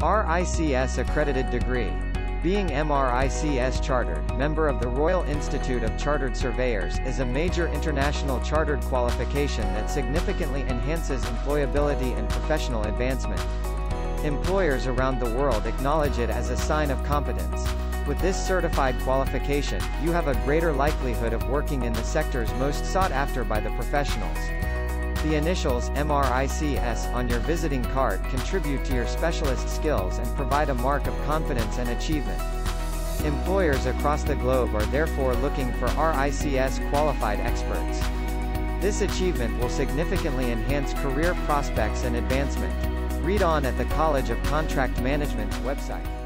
RICS accredited degree. Being MRICS chartered, member of the Royal Institute of Chartered Surveyors, is a major international chartered qualification that significantly enhances employability and professional advancement. Employers around the world acknowledge it as a sign of competence. With this certified qualification, you have a greater likelihood of working in the sectors most sought after by the professionals. The initials MRICS on your visiting card contribute to your specialist skills and provide a mark of confidence and achievement. Employers across the globe are therefore looking for RICS qualified experts. This achievement will significantly enhance career prospects and advancement. Read on at the College of Contract Management's website.